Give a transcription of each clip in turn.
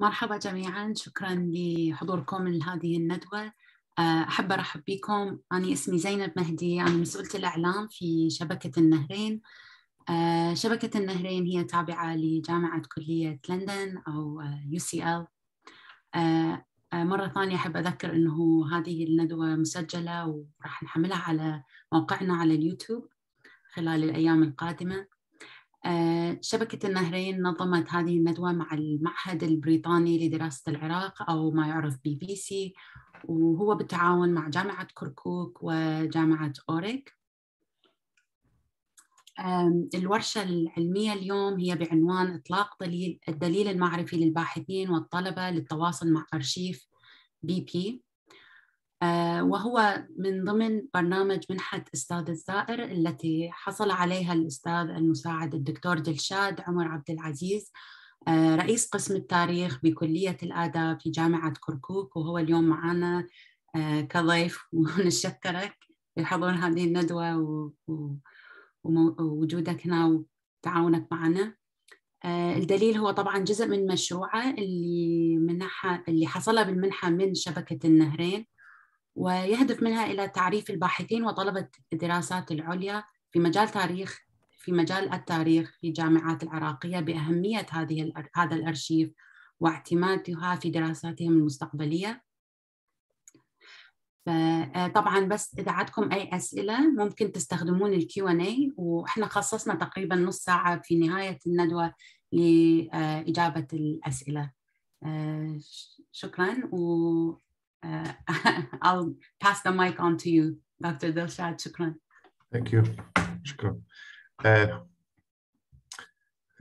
مرحبا جميعا. شكرا لحضوركم لهذه الندوة. أحب أرحب بكم. أنا اسمي زينب مهدي. أنا مسؤولة الإعلام في شبكة النهرين. شبكة النهرين هي تابعة لجامعة كلية لندن أو سي إل. مرة ثانية أحب أذكر أنه هذه الندوة مسجلة وراح نحملها على موقعنا على اليوتيوب خلال الأيام القادمة. شبكة النهرين نظمت هذه الندوة مع المعهد البريطاني لدراسة العراق أو ما يعرف ب BISI وهو بالتعاون مع جامعة كركوك وجامعة وورويك. الورشة العلمية اليوم هي بعنوان إطلاق دليل الدليل المعرفي للباحثين والطلبة للتواصل مع أرشيف BP. وهو من ضمن برنامج منحة أستاذ الزائر التي حصل عليها الأستاذ المساعد الدكتور دلشاد عمر عبد العزيز رئيس قسم التاريخ بكلية الآداب في جامعة كركوك وهو اليوم معنا كضيف ونشكرك لحضور هذه الندوة ووجودك هنا وتعاونك معنا. الدليل هو طبعا جزء من مشروعه اللي منحة اللي حصل بالمنحة من شبكة النهرين. ويهدف منها إلى تعريف الباحثين وطلبة الدراسات العليا في مجال تاريخ في مجال التاريخ في الجامعات العراقية بأهمية هذه هذا الأرشيف واعتمادها في دراساتهم المستقبلية. طبعا بس إذا عندكم أي أسئلة ممكن تستخدمون الكيو ان اي وإحنا خصصنا تقريبا نص ساعة في نهاية الندوة لإجابة الأسئلة. شكرا. و I'll pass the mic on to you Dr. Dilshad شكرا Thank you. شكرا آه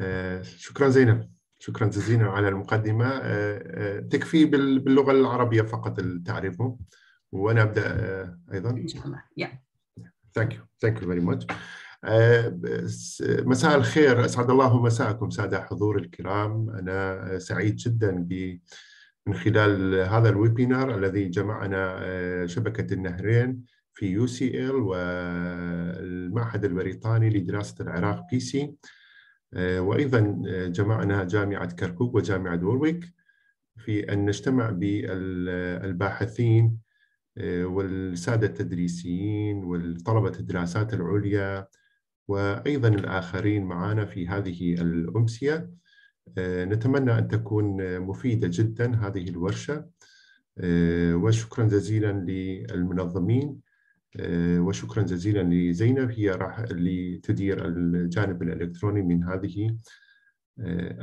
آه شكرا زينب شكرا جزيلا على المقدمة. آه آه تكفي باللغة العربية فقط التعريف. وأنا أبدأ آه أيضا. إن شاء الله. Yeah. Thank you. Thank you very much. مساء الخير. أسعد الله مساءكم سادة حضور الكرام. أنا سعيد جدا ب من خلال هذا ال webinar الذي جمعنا شبكة النهرين في UCL والمعهد البريطاني لدراسة العراق BISI. وأيضا جمعنا جامعة كركوك وجامعة وورويك في أن نجتمع بالباحثين والسادة التدريسيين والطلبة الدراسات العليا وأيضا الآخرين معنا في هذه الأمسية. نتمنى أن تكون مفيدة جدا هذه الورشة. وشكرا جزيلا للمنظمين. وشكرا جزيلا لزينب هي راح اللي تدير الجانب الإلكتروني من هذه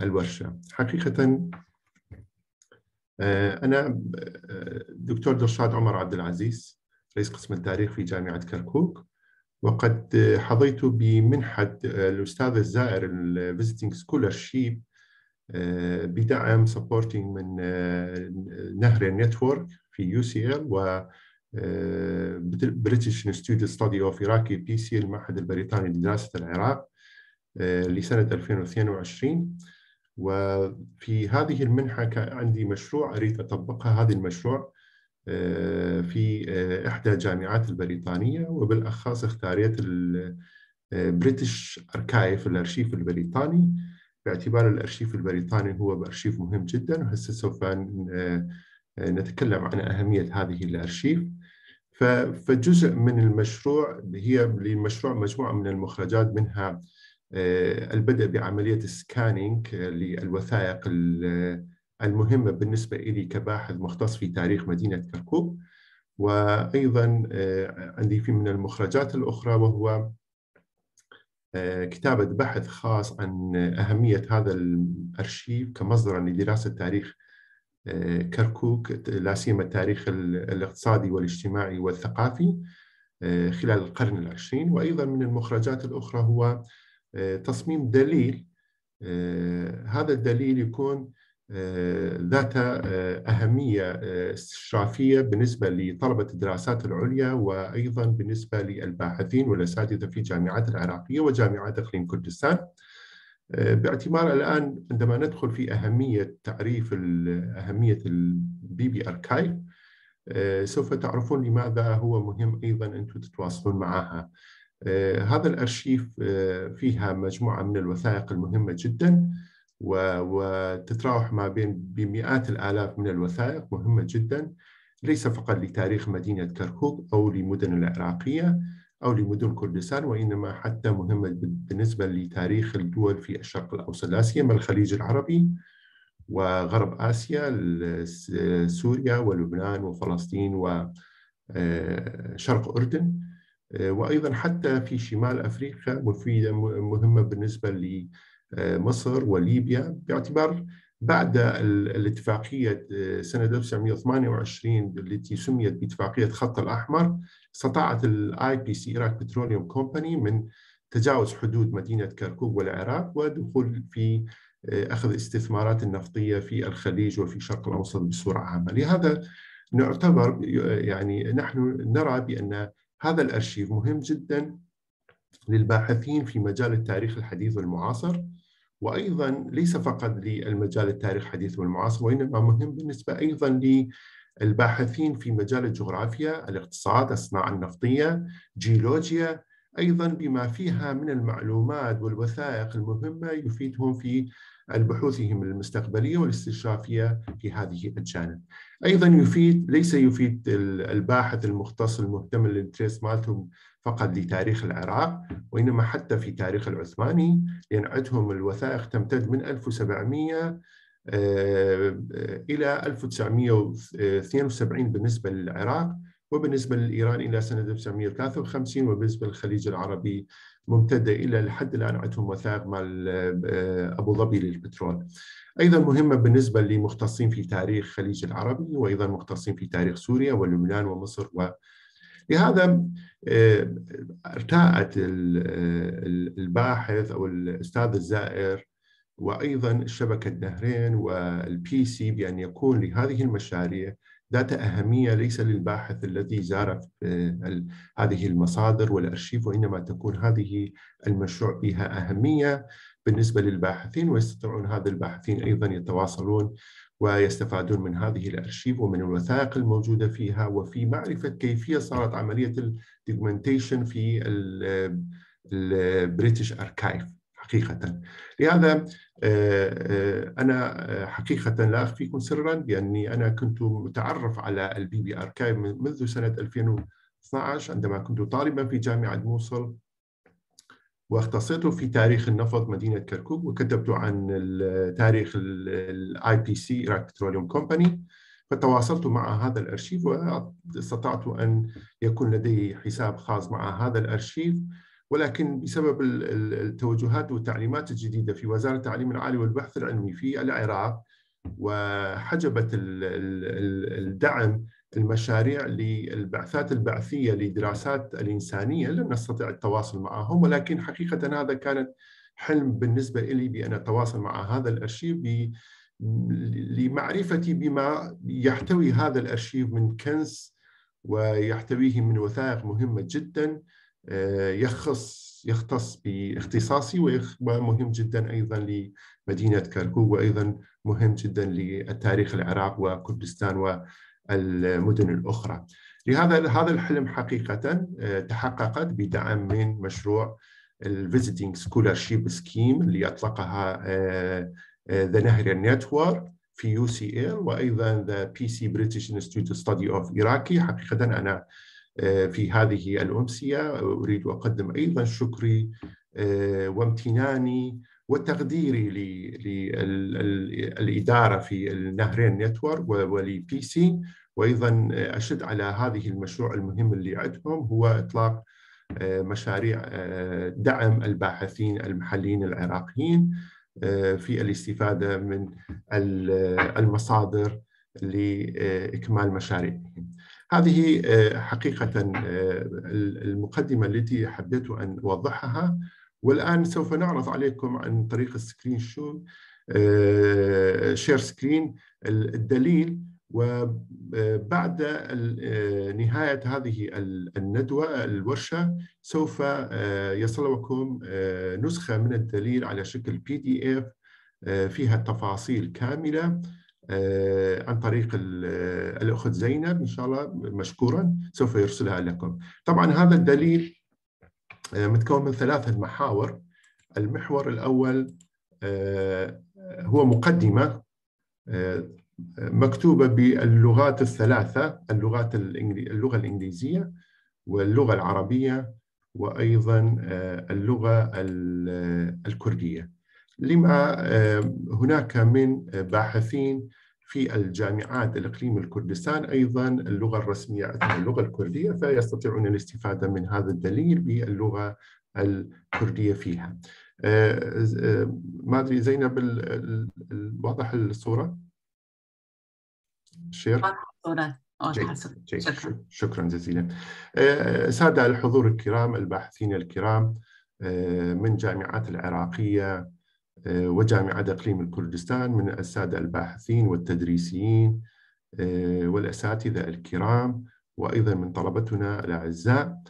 الورشة. حقيقة أنا دكتور دلشاد عمر عبد العزيز رئيس قسم التاريخ في جامعة كركوك وقد حظيت بمنحة الأستاذ الزائر ال visiting scholarship بدعم supporting من نهرين network في UCL و British Institute study of Iraq بي سي المعهد البريطاني لدراسة العراق لسنة 2022 وفي هذه المنحة كان عندي مشروع أريد أطبقها. هذا المشروع في إحدى الجامعات البريطانية وبالأخص اختاريت ال British archive الأرشيف البريطاني. باعتبار الأرشيف البريطاني هو أرشيف مهم جدا وهسه سوف نتكلم عن أهمية هذه الأرشيف. فجزء من المشروع هي للمشروع مجموعة من المخرجات منها البدء بعملية السكانينج للوثائق المهمة بالنسبة لي كباحث مختص في تاريخ مدينة كركوك. وأيضا عندي في من المخرجات الأخرى وهو كتابة بحث خاص عن أهمية هذا الأرشيف كمصدر لدراسة تاريخ كركوك لا سيما التاريخ الاقتصادي والاجتماعي والثقافي خلال القرن العشرين. وأيضا من المخرجات الأخرى هو تصميم دليل هذا الدليل يكون ذات أهمية استشرافية بالنسبة لطلبة الدراسات العليا وأيضا بالنسبة للباحثين والأساتذة في الجامعات العراقية وجامعات إقليم كردستان. باعتبار الآن عندما ندخل في أهمية تعريف أهمية ال BP archive سوف تعرفون لماذا هو مهم أيضا أنتم تتواصلون معها. هذا الأرشيف فيها مجموعة من الوثائق المهمة جداً. وتتراوح ما بين بمئات الآلاف من الوثائق مهمة جدا ليس فقط لتاريخ مدينة كركوك أو لمدن العراقية أو لمدن كردستان وإنما حتى مهمة بالنسبة لتاريخ الدول في الشرق الأوسط لا سيما الخليج العربي وغرب آسيا سوريا ولبنان وفلسطين وشرق آه، أردن آه، وأيضا حتى في شمال أفريقيا مفيدة مهمة بالنسبة لمصر وليبيا باعتبار بعد الاتفاقية آه، سنة 1928 التي سميت باتفاقية خط الأحمر استطاعت ال IPC Iraq Petroleum Company من تجاوز حدود مدينة كركوك والعراق ودخول في آه، أخذ استثمارات النفطية في الخليج وفي الشرق الأوسط بصورة عامة. لهذا نعتبر يعني نحن نرى بأن هذا الأرشيف مهم جدا للباحثين في مجال التاريخ الحديث والمعاصر. وأيضا ليس فقط للمجال التاريخ الحديث والمعاصر وإنما مهم بالنسبة أيضا للباحثين في مجال الجغرافيا، الاقتصاد، الصناعة النفطية، جيولوجيا، أيضا بما فيها من المعلومات والوثائق المهمة يفيدهم في بحوثهم المستقبلية والاستشرافيه في هذه الجانب. أيضا يفيد ليس يفيد الباحث المختص المهتم الانتريس مالتهم فقط لتاريخ العراق وإنما حتى في تاريخ العثماني لأن عندهم الوثائق تمتد من 1700 آه، إلى 1972 بالنسبة للعراق وبالنسبة لإيران إلى سنة 1953 وبالنسبة للخليج العربي ممتدة إلى لحد الآن عندهم وثائق مع آه، أبو ظبي للبترول. أيضا مهمة بالنسبة لمختصين في تاريخ الخليج العربي وأيضا مختصين في تاريخ سوريا ولبنان ومصر و. لهذا آه، ارتاءت الباحث أو الأستاذ الزائر وأيضا الشبكه النهرين وال بي سي بأن يكون لهذه المشاريع ذات أهمية ليس للباحث الذي زار هذه المصادر والأرشيف وإنما تكون هذه المشروع بها أهمية بالنسبة للباحثين ويستطيعون هذا الباحثين أيضا يتواصلون ويستفادون من هذه الأرشيف ومن الوثائق الموجودة فيها وفي معرفة كيفية صارت عملية ال documentation في ال British archive حقيقة. لهذا آه، آه، أنا آه، حقيقة لا أخفيكم سرا باني أنا كنت متعرف على ال BP archive منذ سنة 2012 عندما كنت طالبا في جامعة موصل واختصيت في تاريخ النفط مدينة كركوك وكتبت عن تاريخ ال IPC Iraq Petroleum Company فتواصلت مع هذا الأرشيف واستطعت أن يكون لدي حساب خاص مع هذا الأرشيف. ولكن بسبب التوجهات والتعليمات الجديدة في وزارة التعليم العالي والبحث العلمي في العراق وحجبت الدعم المشاريع للبعثات البعثية لدراسات الإنسانية. لم نستطع التواصل معهم ولكن حقيقة هذا كانت حلم بالنسبة لي بأن أتواصل مع هذا الأرشيف لمعرفتي بما يحتوي هذا الأرشيف من كنز ويحتويه من وثائق مهمة جدا. يخص يختص باختصاصي ومهم جدا أيضا لمدينة كركوك وأيضا مهم جدا للتاريخ العراق وكردستان المدن الأخرى. لهذا هذا الحلم حقيقة آه، تحققت بدعم من مشروع ال visiting scholarship scheme اللي أطلقها the نهرين network في UCL وأيضا the بي سي British Institute study of Iraq حقيقه أنا آه، في هذه الأمسية أريد أقدم أيضا شكري آه، وامتناني وتقديري للإدارة في النهرين network ول بي سي. وأيضا أشد على هذه المشروع المهم اللي عندهم هو إطلاق آه، مشاريع آه، دعم الباحثين المحليين العراقيين آه، في الاستفادة من المصادر لإكمال مشاريعهم. هذه حقيقة المقدمة التي حبيت أن أوضحها والآن سوف نعرض عليكم عن طريق ال screen show share screen الدليل وبعد نهاية هذه الندوة الورشة سوف يصل لكم نسخة من الدليل على شكل بي دي اف فيها التفاصيل كاملة. عن طريق الأخت زينب إن شاء الله مشكورا سوف يرسلها لكم. طبعا هذا الدليل متكون من ثلاثة محاور. المحور الأول هو مقدمة مكتوبة باللغات الثلاثة اللغات اللغة الإنجليزية واللغة العربية وأيضا اللغة الكردية. لما هناك من باحثين في الجامعات الإقليم الكردستان أيضا اللغة الرسمية اللغة الكردية فيستطيعون الاستفادة من هذا الدليل باللغة الكردية فيها ما أدري زينب واضح الصورة؟ شير؟ شكرا. شكرا جزيلا سادة الحضور الكرام الباحثين الكرام من جامعات العراقية وجامعة إقليم الكردستان من السادة الباحثين والتدريسيين والأساتذة الكرام وأيضا من طلبتنا الأعزاء.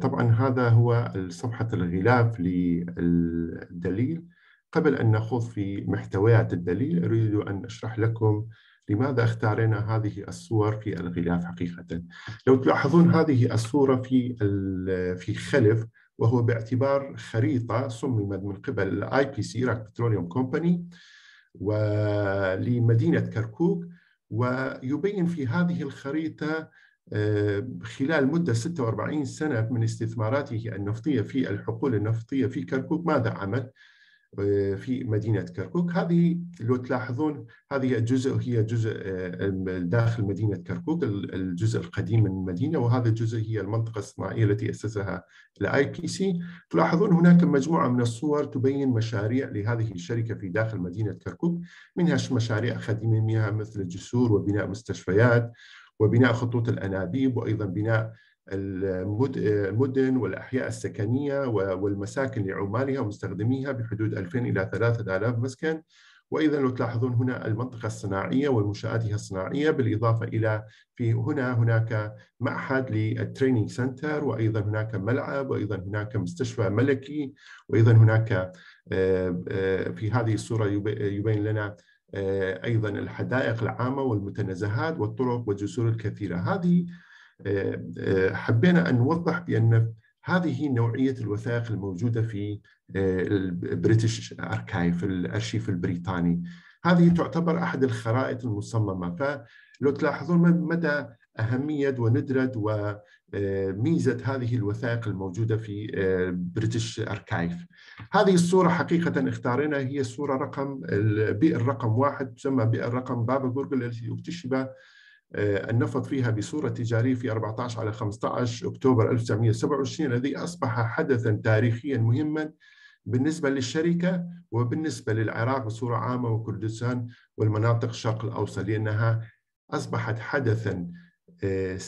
طبعا هذا هو صفحة الغلاف للدليل. قبل أن نخوض في محتويات الدليل أريد أن أشرح لكم لماذا اختارنا هذه الصور في الغلاف حقيقة. لو تلاحظون هذه الصورة في في خلف وهو باعتبار خريطة صممت من قبل ال IPC Iraq Petroleum Company ولمدينة كركوك ويبين في هذه الخريطة آه، خلال مدة 46 سنة من استثماراته النفطية في الحقول النفطية في كركوك ماذا عمل؟ في مدينة كركوك. هذه لو تلاحظون هذه الجزء هي جزء داخل مدينة كركوك الجزء القديم من المدينة وهذا الجزء هي المنطقة الصناعية التي أسسها ال IPC تلاحظون هناك مجموعة من الصور تبين مشاريع لهذه الشركة في داخل مدينة كركوك منها مشاريع منها مثل الجسور وبناء مستشفيات وبناء خطوط الأنابيب وأيضا بناء المدن والأحياء السكنية والمساكن لعمالها ومستخدميها بحدود 2000 إلى 3000 مسكن. وإذا لو تلاحظون هنا المنطقة الصناعية والمنشآتها الصناعية بالإضافة إلى في هنا هناك معهد لل training center وأيضا هناك ملعب وأيضا هناك مستشفى ملكي وأيضا هناك آه، آه، في هذه الصورة يبين لنا آه، أيضا الحدائق العامة والمتنزهات والطرق والجسور الكثيرة. هذه حبينا أن نوضح بأن هذه نوعية الوثائق الموجودة في ال British Archive الأرشيف البريطاني. هذه تعتبر أحد الخرائط المصممة. فلو تلاحظون مدى أهمية وندرة وميزة هذه الوثائق الموجودة في British Archive هذه الصورة حقيقة اختارنا هي الصورة رقم بئر رقم واحد تسمى بئر رقم بابا جورجور التي اكتشف آه، النفط فيها بصورة تجارية في 14 على 15 أكتوبر 1927 الذي أصبح حدثا تاريخيا مهما بالنسبة للشركة وبالنسبة للعراق بصورة عامة وكردستان والمناطق الشرق الأوسط لأنها أصبحت حدثا آه،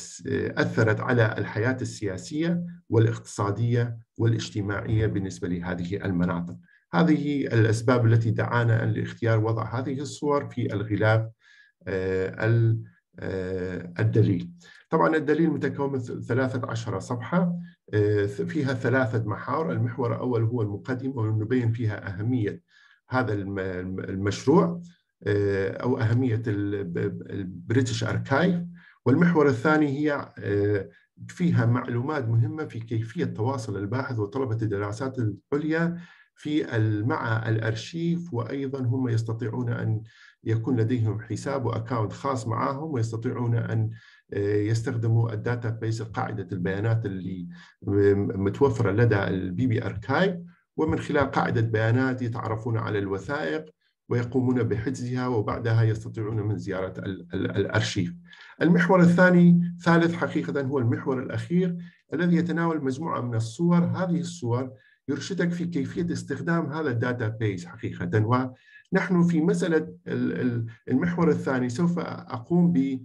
أثرت على الحياة السياسية والاقتصادية والاجتماعية بالنسبة لهذه المناطق. هذه الأسباب التي دعانا لإختيار وضع هذه الصور في الغلاف آه، آه، الدليل. طبعا الدليل متكون من 13 صفحة آه، فيها ثلاثة محاور. المحور الأول هو المقدمة ونبين فيها أهمية هذا المشروع آه، أو أهمية البريتش أركايف والمحور الثاني هي فيها معلومات مهمة في كيفية تواصل الباحث وطلبة الدراسات العليا في مع الأرشيف وأيضا هم يستطيعون أن يكون لديهم حساب و account خاص معهم ويستطيعون أن آه، يستخدموا ال database قاعدة البيانات اللي متوفرة لدى ال BP Archive ومن خلال قاعدة بيانات يتعرفون على الوثائق ويقومون بحجزها وبعدها يستطيعون من زيارة الأرشيف. المحور الثاني ثالث حقيقة هو المحور الأخير الذي يتناول مجموعة من الصور، هذه الصور يرشدك في كيفية استخدام هذا ال database حقيقة. نحن في مسألة المحور الثاني سوف أقوم ب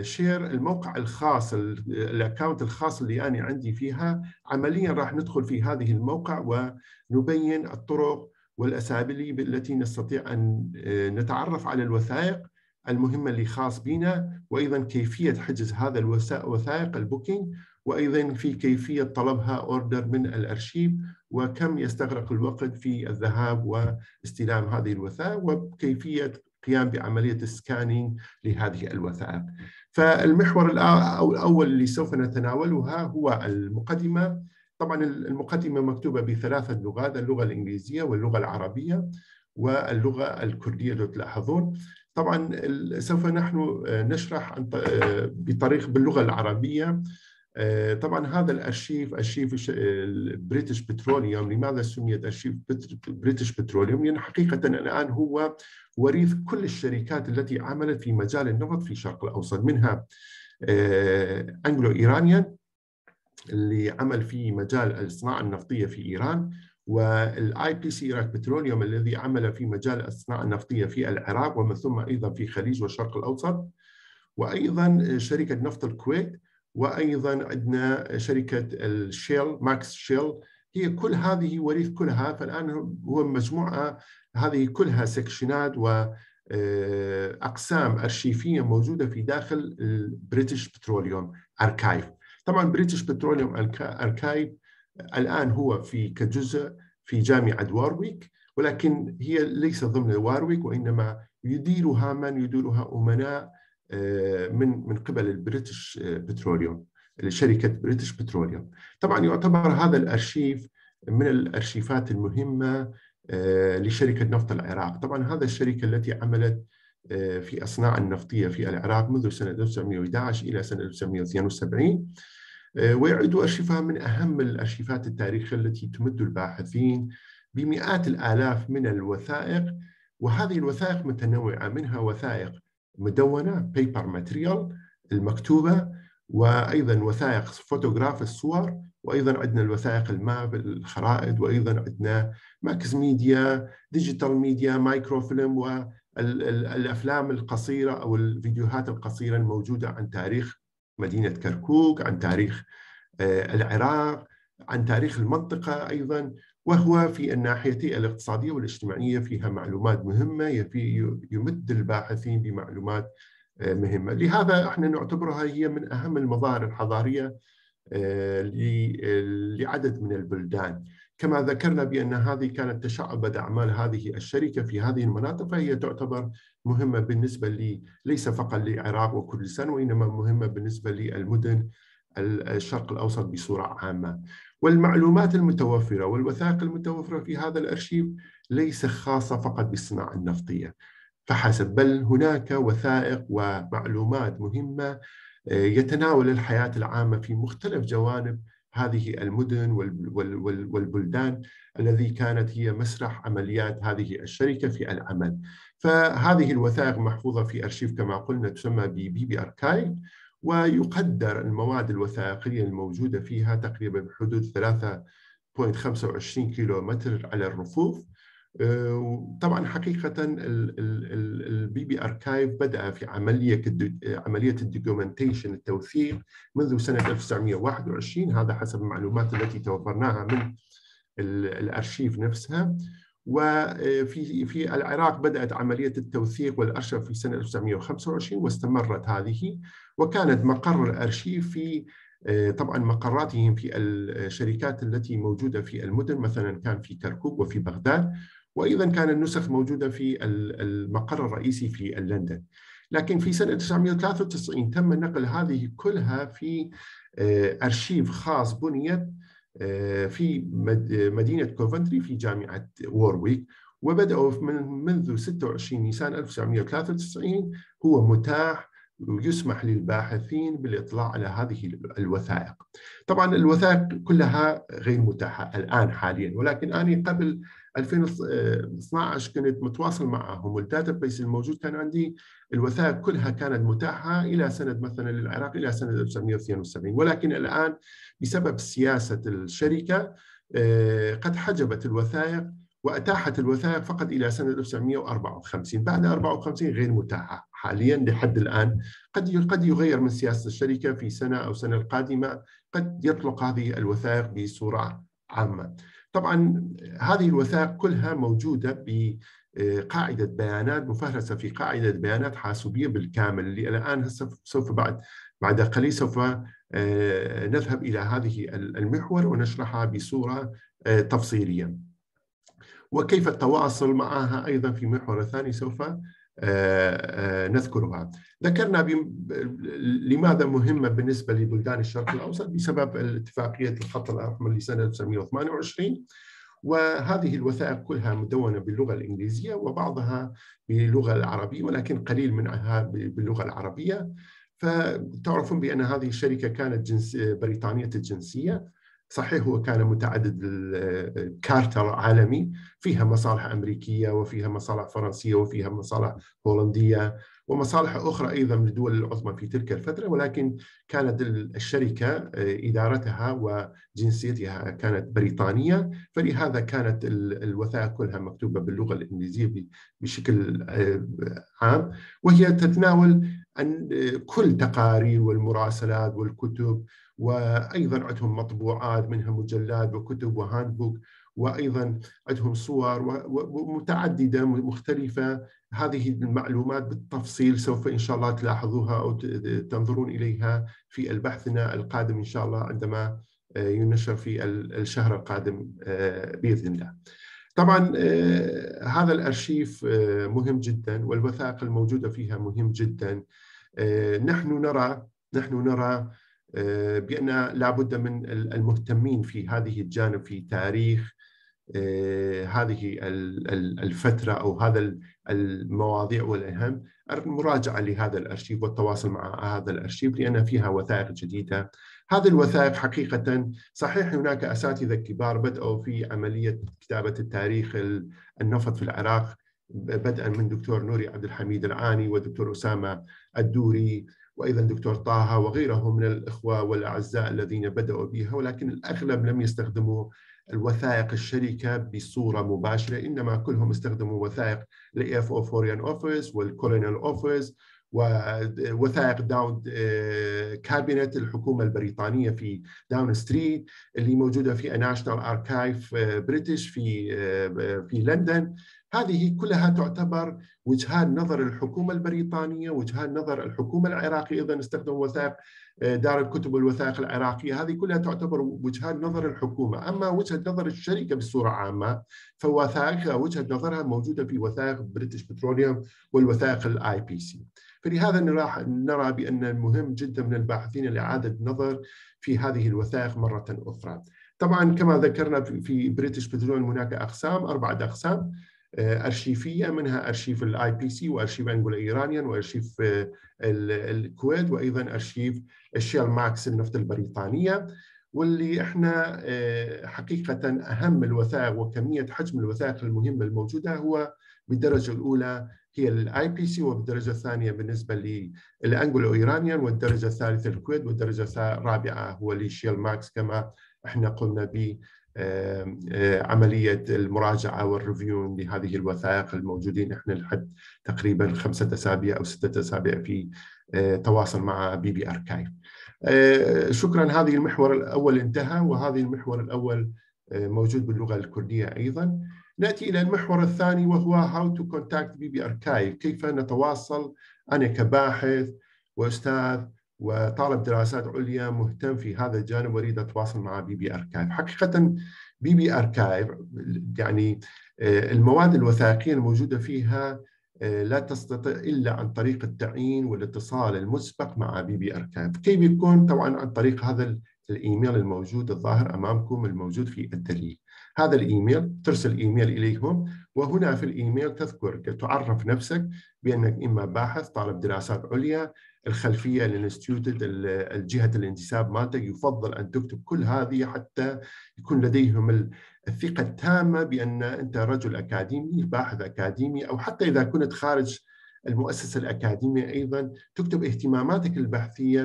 share الموقع الخاص ال account الخاص اللي أنا عندي فيها. عمليا راح ندخل في هذه الموقع ونبين الطرق والاساليب التي نستطيع أن نتعرف على الوثائق المهمة اللي خاص بنا وأيضا كيفية حجز هذا الوثائق ال booking. وأيضا في كيفية طلبها order من الأرشيف وكم يستغرق الوقت في الذهاب واستلام هذه الوثائق وكيفية القيام بعملية ال scanning لهذه الوثائق. فالمحور الأول اللي سوف نتناولها هو المقدمة. طبعا المقدمة مكتوبة بثلاثة لغات اللغة الإنجليزية واللغة العربية واللغة الكردية لو تلاحظون. طبعا سوف نحن نشرح بطريق باللغة العربية. طبعا هذا الأرشيف أرشيف البريتش بتروليوم لماذا سميت أرشيف بريتش بتروليوم؟ لأن حقيقه الآن هو وريث كل الشركات التي عملت في مجال النفط في الشرق الأوسط منها أنجلو إيرانيان اللي عمل في مجال الصناعة النفطية في إيران وال IPC Iraq Petroleum الذي عمل في مجال الصناعة النفطية في العراق ومن ثم أيضا في الخليج والشرق الأوسط وأيضا شركة نفط الكويت وأيضا عندنا شركة الشيل ماكس شيل. هي كل هذه وريث كلها فالآن هو مجموعة هذه كلها section ات و أقسام أرشيفية موجودة في داخل ال British Petroleum Archive. طبعا British Petroleum Archive الآن هو في كجزء في جامعة وارويك ولكن هي ليس ضمن وارويك وإنما يديرها من؟ يديرها أمناء من من قبل البريتش بتروليوم شركة بريتش بتروليوم. طبعا يعتبر هذا الأرشيف من الأرشيفات المهمة لشركة نفط العراق. طبعا هذا الشركة التي عملت في الصناعه النفطية في العراق منذ سنة 1911 إلى سنة 1972 ويعد أرشفها من أهم الأرشيفات التاريخية التي تمد الباحثين بمئات الآلاف من الوثائق وهذه الوثائق متنوعة. منها وثائق مدونة paper material المكتوبة وأيضا وثائق فوتوغراف الصور وأيضا عندنا الوثائق ال map الخرائط وأيضا عندنا mixed media digital media microfilm والأفلام القصيرة أو الفيديوهات القصيرة الموجودة عن تاريخ مدينة كركوك عن تاريخ العراق عن تاريخ المنطقة أيضا. وهو في الناحية الاقتصادية والاجتماعية فيها معلومات مهمة يمد الباحثين بمعلومات مهمة. لهذا إحنا نعتبرها هي من أهم المظاهر الحضارية لعدد من البلدان. كما ذكرنا بأن هذه كانت تشعبت أعمال هذه الشركة في هذه المناطق فهي تعتبر مهمة بالنسبة لي ليس فقط للعراق وكردستان وإنما مهمة بالنسبة للمدن الشرق الأوسط بصورة عامة. والمعلومات المتوفرة والوثائق المتوفرة في هذا الأرشيف ليس خاصة فقط بالصناعة النفطية. فحسب بل هناك وثائق ومعلومات مهمة يتناول الحياة العامة في مختلف جوانب هذه المدن والبلدان الذي كانت هي مسرح عمليات هذه الشركة في العمل. فهذه الوثائق محفوظة في أرشيف كما قلنا تسمى ببي بي أركايف ويقدر المواد الوثائقية الموجودة فيها تقريبا بحدود 3.25 كيلو متر على الرفوف. طبعا حقيقة ال BP Archive بدأ في عملية عملية ال documentation التوثيق منذ سنة 1921 هذا حسب المعلومات التي توفرناها من الأرشيف نفسها. وفي في العراق بدأت عملية التوثيق والأرشف في سنة 1925 واستمرت هذه. وكانت مقر الأرشيف في طبعا مقراتهم في الشركات التي موجودة في المدن مثلا كان في كركوك وفي بغداد وأيضا كان النسخ موجودة في المقر الرئيسي في لندن. لكن في سنة 1993 تم نقل هذه كلها في أرشيف خاص بنيت في مدينة كوفنتري في جامعة وورويك وبدأوا من منذ 26 نيسان 1993 هو متاح ويسمح للباحثين بالإطلاع على هذه الوثائق. طبعا الوثائق كلها غير متاحة الآن حاليا ولكن أنا قبل 2012 كنت متواصل معهم والداتا بيس الموجود كان عندي الوثائق كلها كانت متاحة إلى سنه مثلا للعراق إلى سنة 1972 ولكن الآن بسبب سياسة الشركة قد حجبت الوثائق وأتاحت الوثائق فقط إلى سنة 1954 بعد 54 غير متاحة. حاليا لحد الآن قد قد يغير من سياسة الشركة في سنة أو سنة القادمة قد يطلق هذه الوثائق بصورة عامة. طبعا هذه الوثائق كلها موجودة بقاعده بيانات مفهرسة في قاعدة بيانات حاسوبية بالكامل. اللي الآن سوف بعد بعد قليل سوف نذهب إلى هذه المحور ونشرحها بصورة تفصيلية. وكيف التواصل معها أيضا في محور ثاني سوف نذكرها. ذكرنا لماذا مهمة بالنسبة لبلدان الشرق الأوسط؟ بسبب اتفاقية الخط الأحمر لسنة 1928 وهذه الوثائق كلها مدونة باللغة الإنجليزية وبعضها باللغة العربية ولكن قليل منها باللغة العربية. فتعرفون بأن هذه الشركة كانت جنس بريطانية الجنسية. صحيح هو كان متعدد الكارتر عالمي فيها مصالح أمريكية وفيها مصالح فرنسية وفيها مصالح هولندية ومصالح أخرى أيضا من الدول العظمى في تلك الفترة ولكن كانت الشركة إدارتها وجنسيتها كانت بريطانية فلهذا كانت الوثائق كلها مكتوبة باللغة الإنجليزية بشكل آه، عام وهي تتناول عن كل تقارير والمراسلات والكتب وأيضا عندهم مطبوعات منها مجلات وكتب و handbook وأيضا عندهم صور متعدده مختلفة هذه المعلومات بالتفصيل سوف إن شاء الله تلاحظوها أو تنظرون إليها في البحثنا القادم إن شاء الله عندما آه، ينشر في الشهر القادم آه، بإذن الله. طبعا آه، هذا الأرشيف مهم جدا والوثائق الموجودة فيها مهم جدا. نحن نرى نحن نرى بأن لابد من المهتمين في هذه الجانب في تاريخ آه، هذه الفترة أو هذا المواضيع والأهم المراجعة لهذا الأرشيف والتواصل مع هذا الأرشيف لأن فيها وثائق جديدة. هذه الوثائق حقيقة صحيح هناك أساتذة كبار بدأوا في عملية كتابة التاريخ النفط في العراق بدءا من دكتور نوري عبد الحميد العاني ودكتور أسامة الدوري وأيضا دكتور طه وغيرهم من الإخوة والأعزاء الذين بدأوا بها ولكن الأغلب لم يستخدموا الوثائق الشركة بصورة مباشرة إنما كلهم استخدموا وثائق ال FO Foreign Office وال Colonial Office ووثائق داون cabinet الحكومة البريطانية في داون ستريت اللي موجودة في National Archive British في آه، في لندن هذه كلها تعتبر وجهات نظر الحكومة البريطانية وجهات نظر الحكومة العراقية أيضا استخدموا وثائق دار الكتب والوثائق العراقية. هذه كلها تعتبر وجهات نظر الحكومة. أما وجهة نظر الشركة بصورة عامة فوثائقها وجهة نظرها موجودة في وثائق British Petroleum والوثائق ال IPC فلهذا نرى نرى بأن المهم جدا من الباحثين لإعادة النظر في هذه الوثائق مرة أخرى. طبعا كما ذكرنا في British Petroleum هناك أقسام أربعة أقسام. آه، أرشيفية منها أرشيف ال IPC وأرشيف Anglo-Iranian وأرشيف آه، الكويت وأيضا أرشيف ال Shell-Mex النفط البريطانية. واللي إحنا آه، حقيقة أهم الوثائق وكمية حجم الوثائق المهمة الموجودة هو بالدرجة الأولى هي ال IPC وبالدرجة الثانية بالنسبة لل Anglo-Iranian والدرجة الثالثة الكويت والدرجة الرابعة هو ل Shell-Mex كما إحنا قلنا به عملية المراجعة وال review لهذه الوثائق الموجودين. إحنا لحد تقريبا خمسة أسابيع أو ستة أسابيع في آه، تواصل مع BP Archive. آه، شكرا. هذه المحور الأول انتهى وهذه المحور الأول آه، موجود باللغة الكردية أيضا. نأتي إلى المحور الثاني وهو how to contact BP Archive. كيف نتواصل؟ أنا كباحث وأستاذ وطالب دراسات عليا مهتم في هذا الجانب وأريد أتواصل مع BP Archive. حقيقة BP Archive يعني آه، المواد الوثائقية الموجودة فيها آه، لا تستطيع إلا عن طريق التعيين والاتصال المسبق مع BP Archive. كيف يكون؟ طبعا عن طريق هذا الإيميل الموجود الظاهر أمامكم الموجود في الدليل. هذا الإيميل ترسل ايميل إليهم وهنا في الإيميل تذكر تعرف نفسك بأنك إما باحث طالب دراسات عليا الخلفية للانستيتيوت الجهة الانتساب مالتك يفضل أن تكتب كل هذه حتى يكون لديهم الثقة التامة بأن أنت رجل أكاديمي باحث أكاديمي أو حتى إذا كنت خارج المؤسسة الأكاديمية أيضا تكتب اهتماماتك البحثية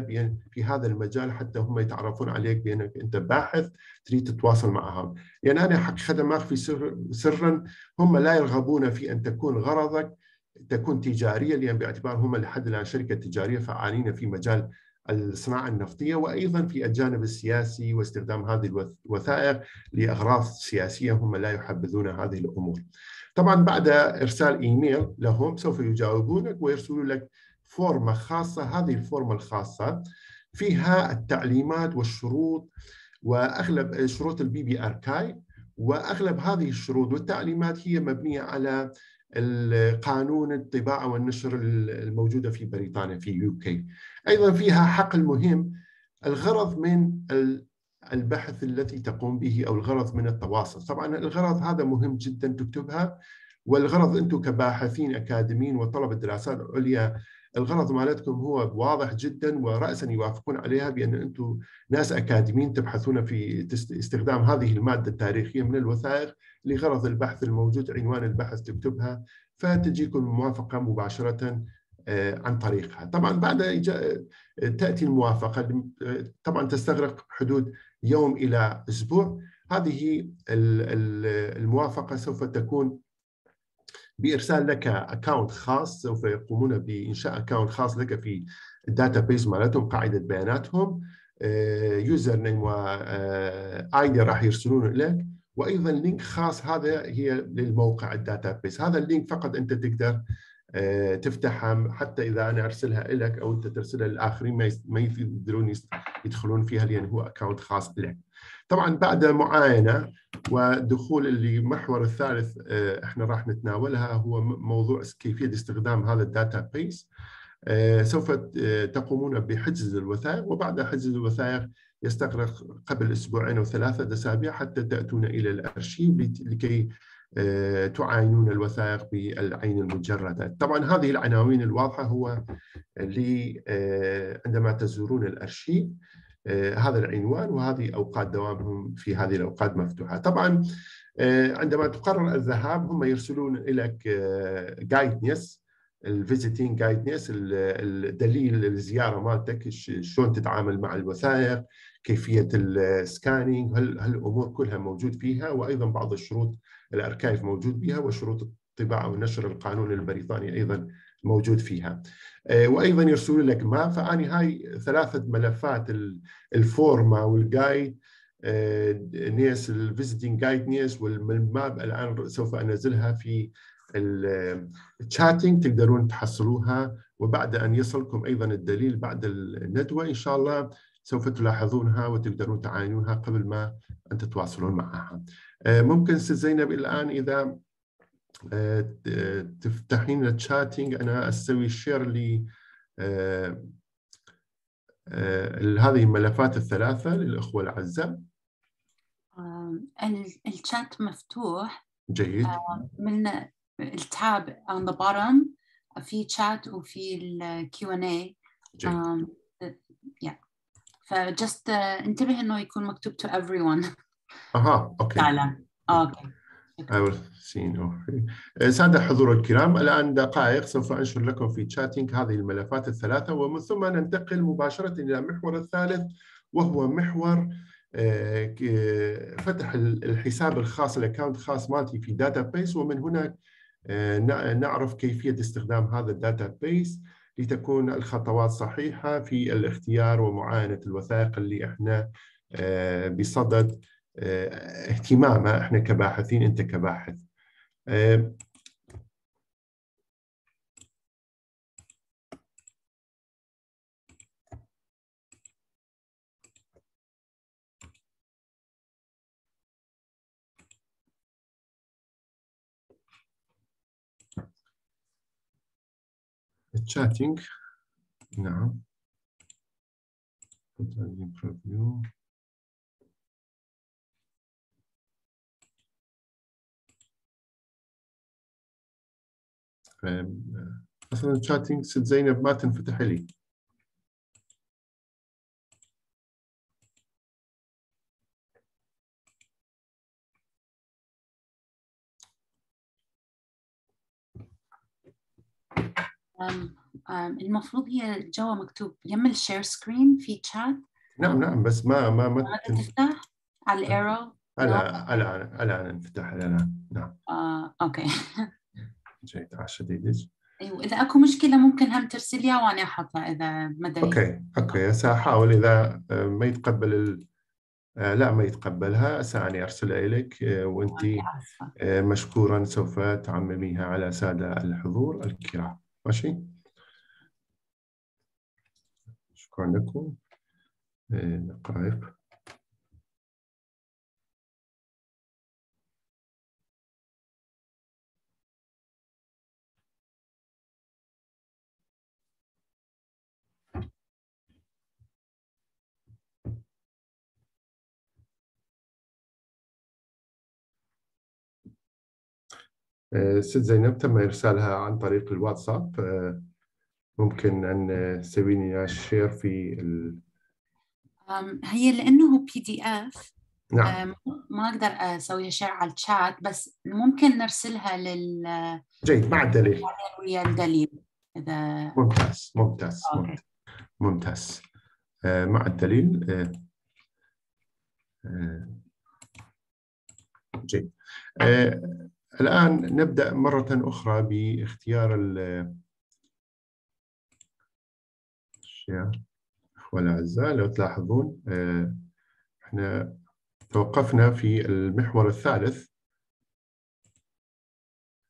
في هذا المجال حتى هم يتعرفون عليك بأنك أنت باحث تريد تتواصل معهم، لأن يعني أنا حقيقه ما اخفي سر سرا هم لا يرغبون في أن تكون غرضك تكون تجارية لأن باعتبار هم لحد الآن شركة تجارية فعالين في مجال الصناعة النفطية وأيضا في الجانب السياسي واستخدام هذه الوثائق لأغراض سياسية هم لا يحبذون هذه الأمور. طبعا بعد إرسال إيميل لهم سوف يجاوبونك ويرسلوا لك فورمة خاصة هذه الفورمة الخاصة فيها التعليمات والشروط وأغلب شروط ال BP Archive وأغلب هذه الشروط والتعليمات هي مبنية على قانون الطباعة والنشر الموجودة في بريطانيا في UK أيضا فيها حقل مهم الغرض من البحث الذي تقوم به أو الغرض من التواصل. طبعا الغرض هذا مهم جدا تكتبها. والغرض أنتم كباحثين أكاديميين وطلبة دراسات عليا الغرض مالتكم هو واضح جدا ورأسا يوافقون عليها بأن أنتم ناس أكاديميين تبحثون في استخدام هذه المادة التاريخية من الوثائق لغرض البحث الموجود عنوان البحث تكتبها فتجيكم الموافقة مباشرة آه، عن طريقها. طبعا بعد تأتي الموافقة. طبعا تستغرق حدود يوم إلى أسبوع. هذه الموافقة سوف تكون بإرسال لك account خاص سوف يقومون بإنشاء account خاص لك في ال database مالتهم قاعدة بياناتهم. username و ID راح يرسلونه لك وأيضا link خاص هذا هي للموقع ال database هذا ال link فقط أنت تقدر آه، تفتحها حتى إذا أنا أرسلها لك أو أنت ترسلها للآخرين ما يقدرون يدخلون فيها لأن هو account خاص لك. طبعا بعد معاينة ودخول اللي محور الثالث آه، إحنا راح نتناولها هو موضوع كيفية استخدام هذا ال database آه، سوف تقومون بحجز الوثائق وبعد حجز الوثائق يستغرق قبل أسبوعين أو ثلاثة أسابيع حتى تأتون إلى الأرشيف لكي آه، تعاينون الوثائق بالعين المجردة. طبعا هذه العناوين الواضحة هو عندما تزورون الأرشيف آه، هذا العنوان وهذه أوقات دوامهم في هذه الأوقات مفتوحة. طبعا آه، عندما تقرر الذهاب هم يرسلون لك guidance ال visiting guidance الدليل الزيارة مالتك شلون تتعامل مع الوثائق كيفية ال scanning هالامور كلها موجود فيها وأيضا بعض الشروط ال archive موجود بها وشروط الطباعة ونشر القانون البريطاني أيضا موجود فيها آه، وأيضا يرسلوا لك map فاني هاي ثلاثة ملفات ال form وال guidance ال visiting guidance وال map الآن سوف أنزلها في ال chatting تقدرون تحصلوها وبعد أن يصلكم أيضا الدليل بعد الندوة إن شاء الله سوف تلاحظونها وتقدرون تعاينونها قبل ما أن تتواصلون معها. آه، ممكن ست زينب الآن إذا آه، تفتحين ال chatting أنا أسوي share ل آه، هذه الملفات الثلاثة للأخوة الاعزاء. الشات مفتوح جيد من ال tab on the bottom في chat وفي ال Q&A جيد. Um, yeah. ف just انتبه إنه يكون مكتوب to everyone أها okay. تعالى okay. سادة حضور الكرام الآن دقائق سوف أنشر لكم في chatting هذه الملفات الثلاثة ومن ثم ننتقل مباشرة إلى المحور الثالث وهو محور آه، فتح الحساب الخاص ال account الخاص مالتي في database ومن هناك آه، نعرف كيفية استخدام هذا ال database لتكون الخطوات صحيحة في الاختيار ومعاينة الوثائق اللي إحنا آه، بصدد اهتمامها إحنا كباحثين انت كباحث. الشاتنج نعم. Preview. أصلا الشاتنج ست زينب ما تنفتح لي. المفروض هي جوا مكتوب. يم ال share screen في تشات نعم نعم بس ما ما ما تفتح؟ على ال arrow لا لا لا انفتح لا نعم. آه، okay جيد شديد أيوه إذا أكو مشكلة ممكن هم ترسل لي وأنا أحطها إذا ما okay okay ساحاول إذا آه، ما يتقبل ال... آه، لا ما يتقبلها سأني أرسلها إليك وأنت مشكورا سوف تعمميها على سادة الحضور الكرام. ماشي؟ شكرا لكم. دقائق. ست زينب تم إرسالها عن طريق الواتساب ممكن أن تسوي لنا share في ال... هي لأنه PDF نعم ما أقدر أسويها share على الشات بس ممكن نرسلها لل جيد مع الدليل ويا الدليل إذا ممتاز ممتاز okay. ممتاز. آه، مع الدليل آه، آه، جيد آه، الآن نبدأ مرة أخرى باختيار ال أخوة الأعزاء لو تلاحظون آه، إحنا توقفنا في المحور الثالث.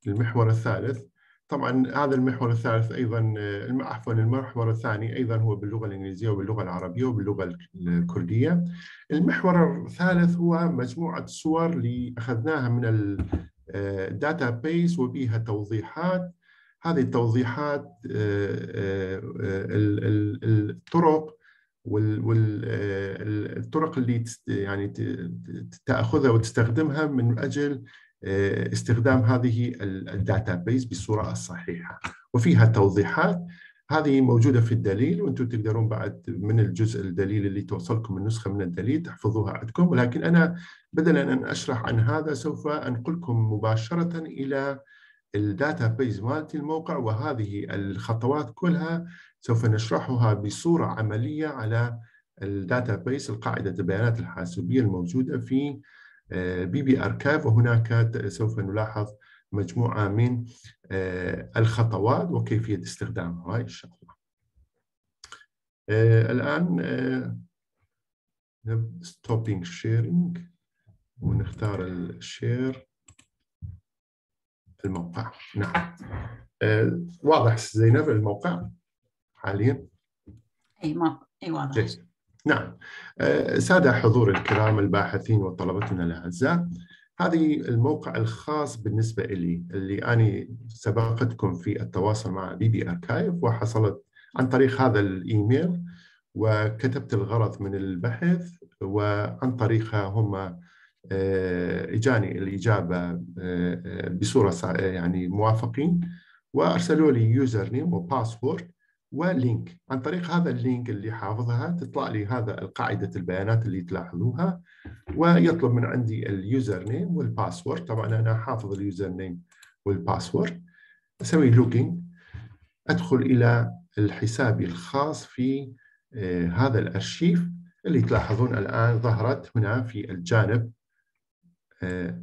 المحور الثالث. طبعا هذا المحور الثالث أيضا آه، عفوا المحور الثاني أيضا هو باللغة الإنجليزية وباللغة العربية وباللغة الكردية. المحور الثالث هو مجموعة صور اللي أخذناها من ال data base وبها توضيحات. هذه التوضيحات آه، آه، ال- ال- الطرق والطرق اللي يعني تأخذها وتستخدمها من أجل آه، استخدام هذه ال data base بالصورة الصحيحه وفيها توضيحات. هذه موجودة في الدليل وأنتم تقدرون بعد من الجزء الدليل اللي توصلكم النسخه من الدليل تحفظوها عندكم. ولكن أنا بدلا أن أشرح عن هذا سوف أنقلكم مباشرة إلى ال data base مالتي الموقع وهذه الخطوات كلها سوف نشرحها بصورة عملية على ال data base القاعدة البيانات الحاسوبية الموجودة في BP Archive وهناك سوف نلاحظ مجموعة من آه، الخطوات وكيفية استخدامها. إن شاء الله آه، الآن stopping sharing ونختار ال share الموقع. نعم. آه، واضح زينب الموقع حاليا؟ أي ما أي واضح. جيد. نعم. آه، سادة حضور الكرام الباحثين وطلبتنا الأعزاء. هذه الموقع الخاص بالنسبة لي اللي أنا سبقتكم في التواصل مع BP Archive وحصلت عن طريق هذا الإيميل وكتبت الغرض من البحث وعن طريقها هم آه، إجاني الإجابة آه، آه، بصورة يعني موافقين وأرسلوا لي user name و password و link عن طريق هذا ال link اللي حافظها تطلع لي هذا القاعده البيانات اللي تلاحظوها ويطلب من عندي ال user name وال password طبعا أنا حافظ ال user name وال password أسوي login أدخل إلى الحساب الخاص في آه، هذا الأرشيف اللي تلاحظون الآن ظهرت هنا في الجانب آه،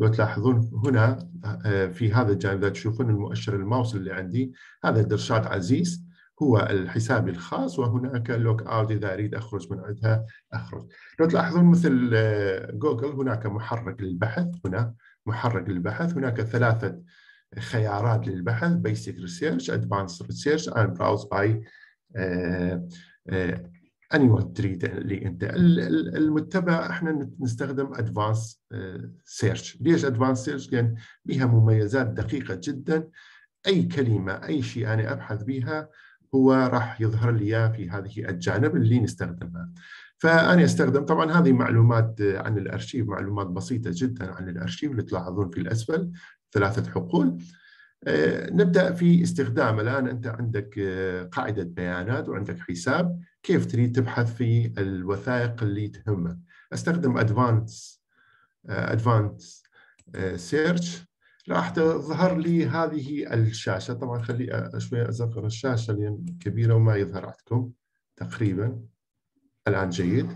لو تلاحظون هنا آه، في هذا الجانب إذا تشوفون المؤشر الماوس اللي عندي هذا درشات عزيز هو الحساب الخاص وهناك log out إذا أريد أخرج من عندها أخرج. لو تلاحظون مثل آه، جوجل هناك محرك للبحث هنا محرك للبحث هناك ثلاثة خيارات للبحث basic search advanced search and browse by أي تريد اللي انت ال- ال- المتبع إحنا نستخدم advanced search ليش advanced search لأن بها مميزات دقيقة جدا. أي كلمة أي شيء أنا أبحث بها هو راح يظهر لي في هذه الجانب اللي نستخدمها. فأنا أستخدم طبعا هذه معلومات عن الأرشيف معلومات بسيطة جدا عن الأرشيف اللي تلاحظون في الأسفل ثلاثة حقول. آه، نبدأ في استخدام. الآن أنت عندك آه، قاعدة بيانات وعندك حساب. كيف تريد تبحث في الوثائق اللي تهمك؟ أستخدم advanced advanced search راح تظهر لي هذه الشاشة. طبعا خلي شوية اصغر الشاشة لأن كبيرة وما يظهر عندكم تقريبا. الآن جيد.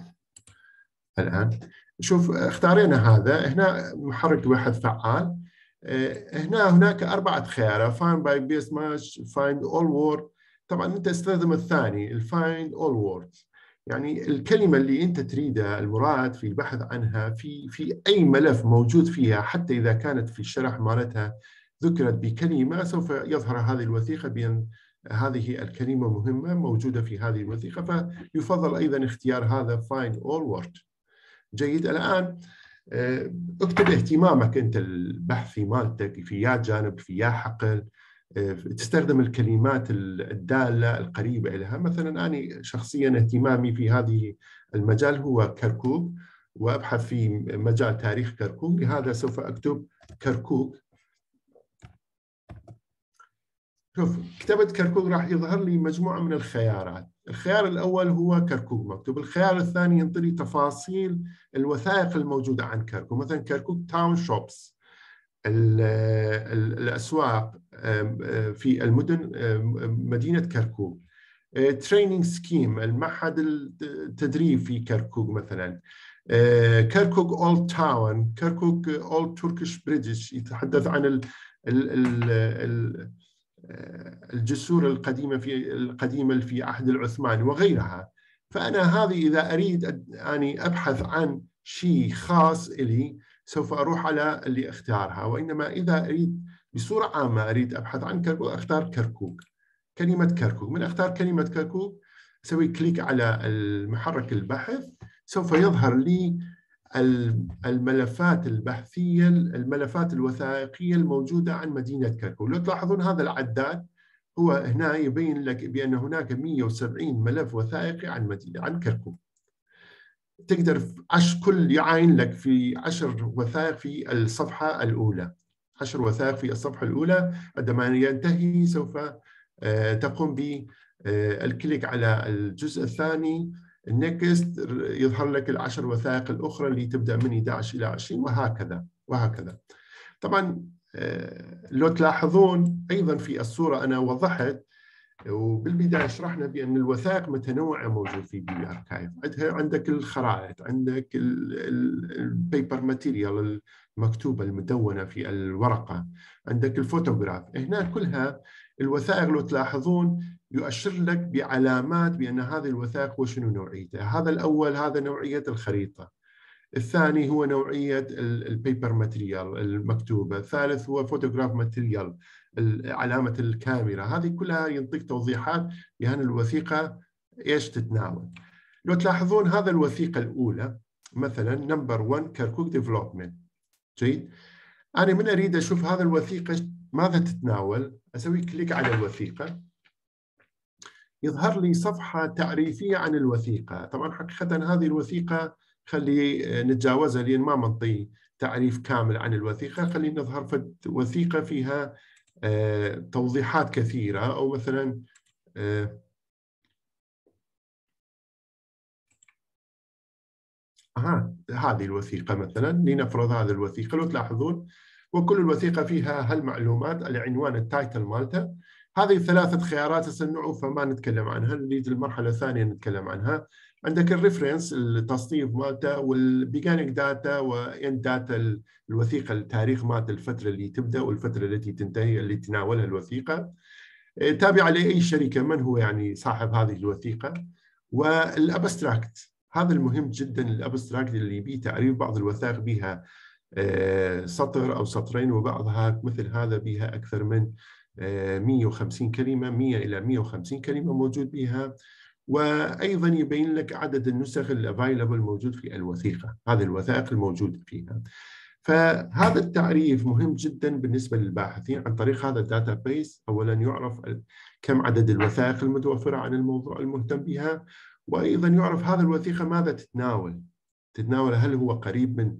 الآن. شوف اختارينا هذا. هنا محرك بحث فعال. آه، هنا هناك أربعة خيارات. Find by base match find all word طبعا أنت استخدم الثاني ال find all words. يعني الكلمة اللي أنت تريدها المراد في البحث عنها في في أي ملف موجود فيها حتى إذا كانت في الشرح مالتها ذكرت بكلمة سوف يظهر هذه الوثيقة بأن هذه الكلمة مهمة موجودة في هذه الوثيقة فيفضل أيضا اختيار هذا find all word جيد. الآن آه، اكتب اهتمامك أنت البحثي مالتك في يا جانب في يا حقل. تستخدم الكلمات الدالة القريبة لها مثلا أنا شخصيا اهتمامي في هذه المجال هو كركوك وأبحث في مجال تاريخ كركوك. لهذا سوف أكتب كركوك. شوف كتبت كركوك راح يظهر لي مجموعة من الخيارات. الخيار الأول هو كركوك مكتوب. الخيار الثاني ينطي تفاصيل الوثائق الموجودة عن كركوك. مثلا كركوك town shops الأسواق في المدن مدينة كركوك. training scheme المعهد التدريب في كركوك مثلا. كركوك old town كركوك old Turkish bridge يتحدث عن ال ال ال الجسور القديمة في القديمة في عهد العثماني وغيرها. فأنا هذه إذا أريد أني أبحث عن شيء خاص لي سوف أروح على اللي أختارها. وإنما إذا أريد بصورة عامة أريد أبحث عن كركوك أختار كركوك كلمة كركوك. من أختار كلمة كركوك أسوي كليك على المحرك البحث. سوف يظهر لي الملفات البحثية الملفات الوثائقية الموجودة عن مدينة كركوك. لو تلاحظون هذا العداد هو هنا يبين لك بأن هناك 170 ملف وثائقي عن مدينة عن كركوك. تقدر عش كل يعاين لك في عشر وثائق في الصفحة الأولى. عشر وثائق في الصفحة الأولى عندما ينتهي سوف آه، تقوم بال click على الجزء الثاني. ال next يظهر لك العشر وثائق الأخرى اللي تبدأ من 11 إلى 20 وهكذا وهكذا. طبعا آه، لو تلاحظون أيضا في الصورة أنا وضحت وبالبداية شرحنا بأن الوثائق متنوعة موجود في BP Archive عندك الخرائط عندك ال paper material المكتوبة المدونة في الورقة عندك الفوتوغراف. هنا كلها الوثائق لو تلاحظون يؤشر لك بعلامات بأن هذه الوثائق وشنو نوعيتها. هذا الأول هذا نوعية الخريطة. الثاني هو نوعية ال paper material المكتوبة. الثالث هو photograph material علامة الكاميرا. هذه كلها ينطيك توضيحات بأن الوثيقة إيش تتناول. لو تلاحظون هذا الوثيقة الأولى مثلا number 1 كركوك development جيد. أنا من أريد أشوف هذا الوثيقة ماذا تتناول؟ أسوي click على الوثيقة. يظهر لي صفحة تعريفية عن الوثيقة. طبعا حقيقة هذه الوثيقة خلي نتجاوزها لأن ما منطي تعريف كامل عن الوثيقة. خلي نظهر في وثيقة فيها توضيحات كثيرة. أو مثلا آه, آه هذه الوثيقة مثلا لنفرض هذه الوثيقة. لو تلاحظون وكل الوثيقة فيها هالمعلومات العنوان التايتل مالته. هذه ثلاثة خيارات سنعوا فما نتكلم عنها نريد المرحلة الثانية نتكلم عنها. عندك ال reference التصنيف مالته وال beginning date و end date الوثيقة التاريخ مالت الفترة اللي تبدأ والفترة التي تنتهي اللي تناولها الوثيقة. إيه، تابعة لأي شركة من هو يعني صاحب هذه الوثيقة؟ وال abstract. هذا المهم جدا ال abstract اللي بيه تعريف بعض الوثائق بها إيه، سطر أو سطرين وبعضها مثل هذا بها أكثر من 150 كلمة 100 إلى 150 كلمة موجود بها. وأيضا يبين لك عدد النسخ ال available موجود في الوثيقة هذه الوثائق الموجودة فيها. فهذا التعريف مهم جدا بالنسبة للباحثين عن طريق هذا ال database أولا يعرف كم عدد الوثائق المتوفرة عن الموضوع المهتم بها وأيضا يعرف هذا الوثيقة ماذا تتناول. تتناول هل هو قريب من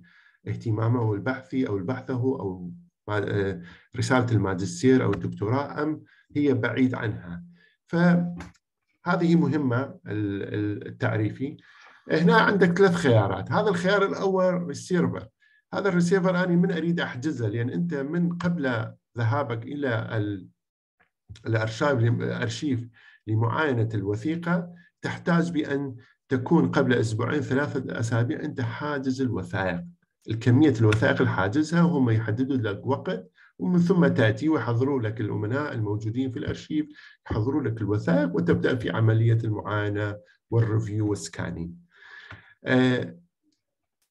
اهتمامه البحثي أو البحثه أو آه، رسالة الماجستير أو الدكتوراه أم هي بعيد عنها. فهذه مهمة التعريفي. هنا عندك ثلاث خيارات. هذا الخيار الأول ريسيرفر هذا الريسيفر أنا من أريد أحجزه لأن أنت من قبل ذهابك إلى الأرشيف لمعاينة الوثيقة تحتاج بأن تكون قبل أسبوعين ثلاثة أسابيع أنت حاجز الوثائق. الكمية الوثائق الحاجزها وهم يحددوا لك وقت ومن ثم تأتي ويحضروا لك الأمناء الموجودين في الأرشيف يحضروا لك الوثائق وتبدأ في عملية المعاينة وال review وال scanning آه،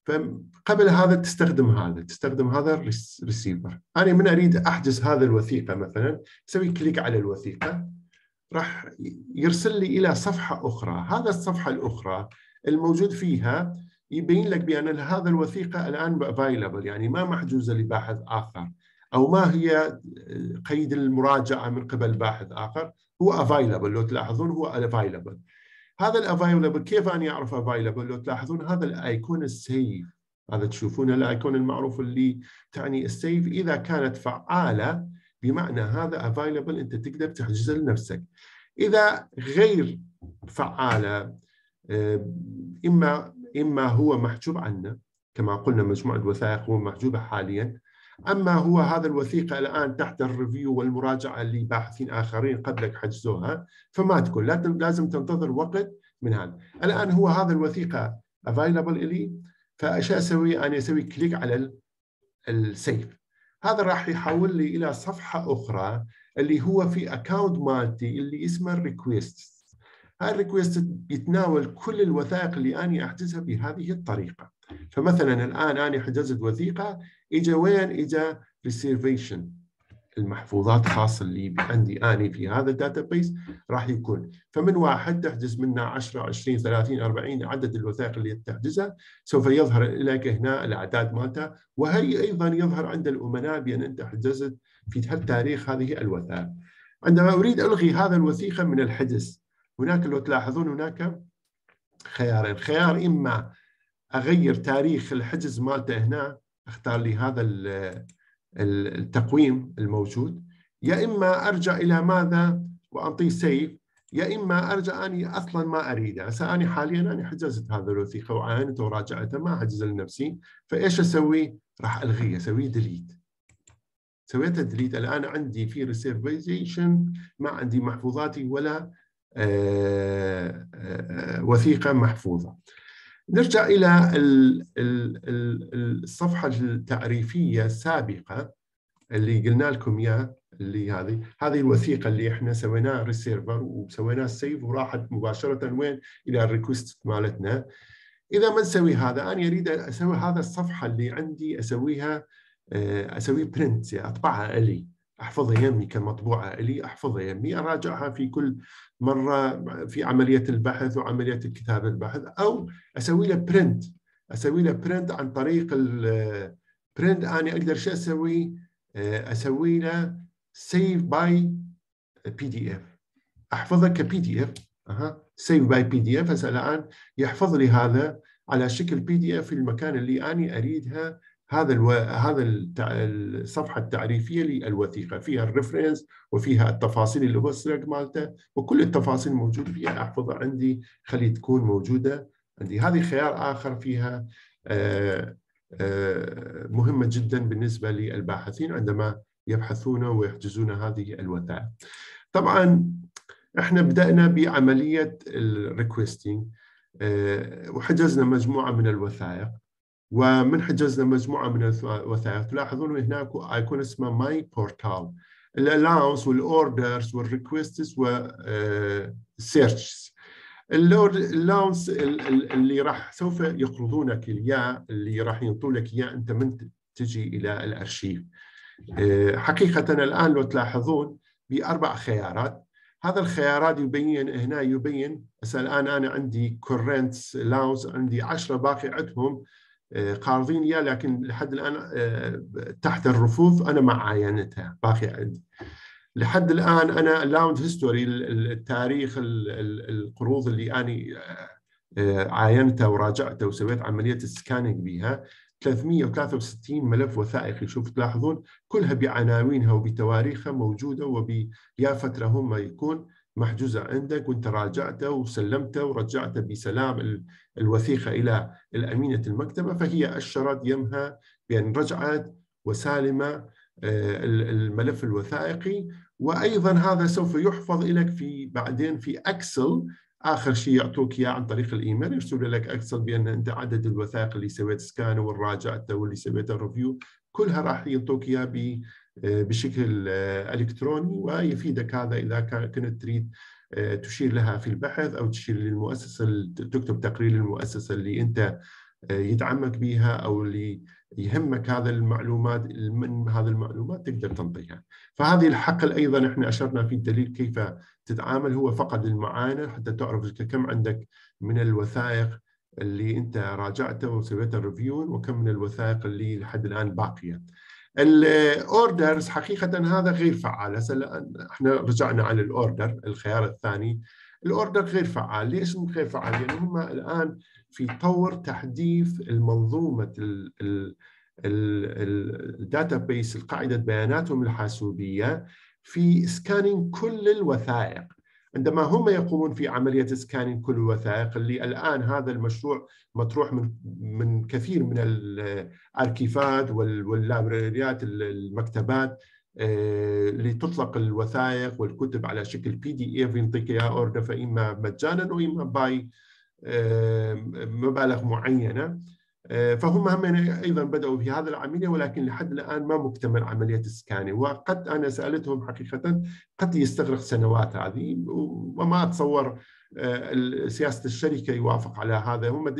فقبل هذا تستخدم هذا تستخدم هذا ال reserve أنا من أريد أحجز هذا الوثيقة مثلا أسوي click على الوثيقة راح يرسل لي إلى صفحة أخرى. هذا الصفحة الأخرى الموجود فيها يبين لك بأن هذا الوثيقة الآن available يعني ما محجوزة لباحث آخر أو ما هي قيد المراجعة من قبل باحث آخر هو available لو تلاحظون هو available هذا ال available كيف اني أعرف available لو تلاحظون هذا ال icon ال save. هذا تشوفون ال icon المعروف اللي تعني ال save. إذا كانت فعالة بمعنى هذا available أنت تقدر تحجزه لنفسك. إذا غير فعالة آه، إما إما هو محجوب عنه كما قلنا مجموعة وثائق هو محجوبة حاليا أما هو هذا الوثيقه الآن تحت ال review والمراجعة لباحثين آخرين قبلك حجزوها فما تكون لازم تنتظر وقت من هذا الآن هو هذا الوثيقه available إلي فايش أسوي؟ أنا أسوي click على ال save هذا راح يحول لي إلى صفحة أخرى اللي هو في account مالتي اللي اسمه ال request هاي ال request يتناول كل الوثائق اللي أني أحجزها بهذه الطريقة. فمثلا الآن أنا حجزت وثيقة اجى وين؟ اجى reservation المحفوظات الخاصه اللي عندي أني في هذا ال database راح يكون. فمن واحد تحجز منا 10 20 30 40 عدد الوثائق اللي تحجزها سوف يظهر لك هنا الأعداد مالتها وهي أيضا يظهر عند الأمناء بأن أنت حجزت في التاريخ هذه الوثائق. عندما أريد ألغي هذا الوثيقة من الحجز هناك لو تلاحظون هناك خيارين. خيار إما أغير تاريخ الحجز مالته هنا أختار لي هذا التقويم الموجود يا إما أرجع إلى ماذا وأعطيه save يا إما أرجع أني أصلا ما أريده. هسه أنا حاليا أنا حجزت هذا الوثيقة وعاينته وراجعته ما حجز لنفسي. فإيش أسوي؟ راح ألغيه أسوي delete سويتها delete الآن عندي في reservation ما عندي محفوظاتي ولا وثيقة محفوظة. نرجع إلى الصفحة التعريفية السابقة اللي قلنا لكم إياه اللي هذه. هذه الوثيقة اللي إحنا سويناها reserve وسويناها save وراحت مباشرة وين؟ إلى ال request مالتنا. إذا ما نسوي هذا؟ أنا أريد أسوي هذا الصفحة اللي عندي أسويها آه، أسوي print يعني أطبعها إلي. أحفظها يمي كمطبوعة لي أحفظها يمي أراجعها في كل مرة في عملية البحث وعملية الكتابه البحث أو أسوي له print أسوي له print عن طريق ال print أنا أقدر شو أسوي؟ أسوي له save by PDF احفظها ك PDF أها save by PDF هسه الآن يحفظ لي هذا على شكل PDF في المكان اللي اني أريدها هذا ألو... هذا الصفحة التعريفية للوثيقة. فيها ال reference وفيها التفاصيل اللي السرق مالته وكل التفاصيل موجودة فيها. احفظها عندي خلي تكون موجودة. عندي هذه خيار آخر فيها آه، آه، مهمة جدا بالنسبة للباحثين عندما يبحثون ويحجزون هذه الوثائق. طبعا إحنا بدأنا بعملية ال requesting آه، وحجزنا مجموعة من الوثائق. ومن حجزنا مجموعه من الوثائق تلاحظون هناك icon اسمه ماي بورتال الالاونس والأوردرز والريكوستس والسيرش الالاونس اللي راح سوف يقرضونك اياه اللي راح ينطوا لك اياه أنت من تجي إلى الأرشيف. آه، حقيقة الآن لو تلاحظون بأربع خيارات. هذا الخيارات يبين هنا يبين هسه الآن أنا عندي current loans عندي 10 باقي عندهم قارضين اياه لكن لحد الآن آه، تحت الرفوف أنا ما عاينتها باقي عندي. لحد الآن أنا loan history التاريخ القروض اللي أنا آه، عاينتها وراجعتها وسويت عملية ال scanning بها 363 ملف وثائقي. شوف تلاحظون كلها بعناوينها وبتواريخها موجودة وبيا فتره هم يكون. محجوزة عندك وانت راجعته وسلمته ورجعته بسلام الوثيقة إلى الأمينة المكتبة. فهي أشرت يمها بأن رجعت وسالمة آه، الملف الوثائقي. وأيضا هذا سوف يحفظ لك في بعدين في Excel آخر شيء يعطوك إياه عن طريق الإيميل. يرسلوا لك Excel بأن أنت عدد الوثائق اللي سويت scan والراجعته واللي سويت ال review كلها راح يعطوك إياه آه، بشكل آه، إلكتروني ويفيدك هذا إذا كنت تريد آه، تشير لها في البحث أو تشير للمؤسسة تكتب تقرير للمؤسسة اللي أنت يدعمك بها أو اللي يهمك هذا المعلومات من هذه المعلومات تقدر تنطيها. فهذه الحقل أيضا إحنا أشرنا في الدليل كيف تتعامل هو فقط المعاينه حتى تعرف كم عندك من الوثائق اللي أنت راجعته وسويت ال review وكم من الوثائق اللي لحد الآن باقية. ال orders حقيقة هذا غير فعال. هسه إحنا رجعنا على ال order الخيار الثاني. ال order غير فعال. ليش غير فعال؟ لأن هم الآن في طور تحديث المنظومة ال database القاعدة بياناتهم الحاسوبية في scanning كل الوثائق. عندما هم يقومون في عملية scanning كل الوثائق اللي الآن هذا المشروع مطروح من من كثير من الأركيفات وال libraryات المكتبات آه، لتطلق الوثائق والكتب على شكل PDF ينطيك اياها order فإما مجانا وإما buy آه، مبالغ معينة. فهم هم أيضا بدأوا في هذا العملية ولكن لحد الآن ما مكتمل عملية ال scanning وقد أنا سألتهم حقيقة قد يستغرق سنوات هذه وما أتصور سياسة الشركة يوافق على هذا. هم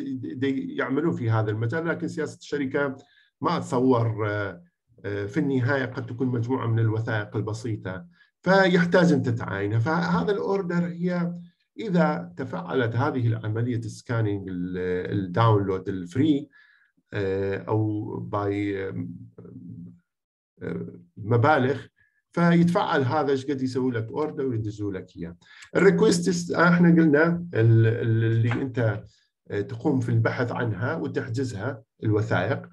يعملون في هذا المجال لكن سياسة الشركة ما أتصور في النهاية قد تكون مجموعة من الوثائق البسيطة. فيحتاج أن تتعاين. فهذا ال order هي إذا تفعلت هذه العملية ال scanning ال download ال free أو buy مبالغ فيتفعل هذا إيش قد يسوي لك order ويدزوا لك إياه. ال request إحنا قلنا اللي أنت تقوم في البحث عنها وتحجزها الوثائق.